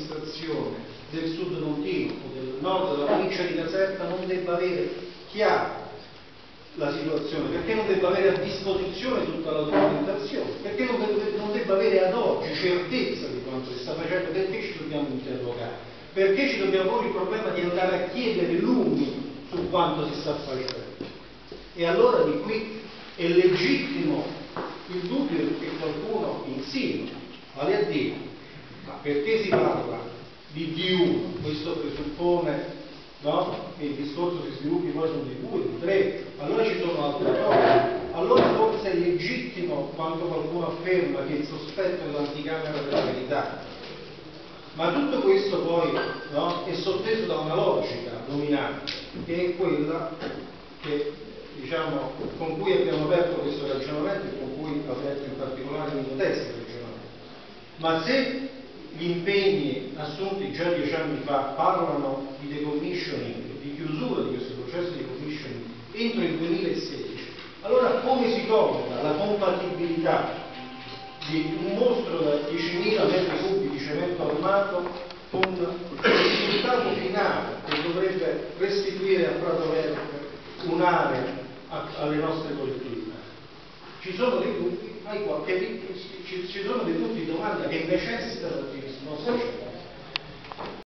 amministrazione del sud Montino o del nord della provincia di Caserta non debba avere chiaro la situazione, perché non debba avere a disposizione tutta la documentazione, perché non debba, non debba avere ad oggi certezza di quanto si sta facendo, perché ci dobbiamo interrogare, perché ci dobbiamo porre il problema di andare a chiedere lumi su quanto si sta facendo. E allora di qui è legittimo il dubbio che qualcuno insinua, vale a dire, perché si parla di D1? Questo presuppone no? che il discorso si sviluppi poi su di due, di tre, allora ci sono altre cose. Allora forse è legittimo quando qualcuno afferma che il sospetto è l'anticamera della verità. Ma tutto questo poi no, è sotteso da una logica dominante, che è quella che, diciamo, con cui abbiamo aperto questo ragionamento e con cui ha aperto in particolare il mio testo ragionamento. Ma se gli impegni assunti già dieci anni fa parlano di decommissioning, di chiusura di questo processo di decommissioning entro il 2016, allora come si colloca la compatibilità di un mostro da 10.000 metri cubi di cemento armato con il risultato finale che dovrebbe restituire a Prato Verde un'area alle nostre collettività? Ci sono dei dubbi ai quali, ci, ci sono dei punti di domanda che necessitano di consortium.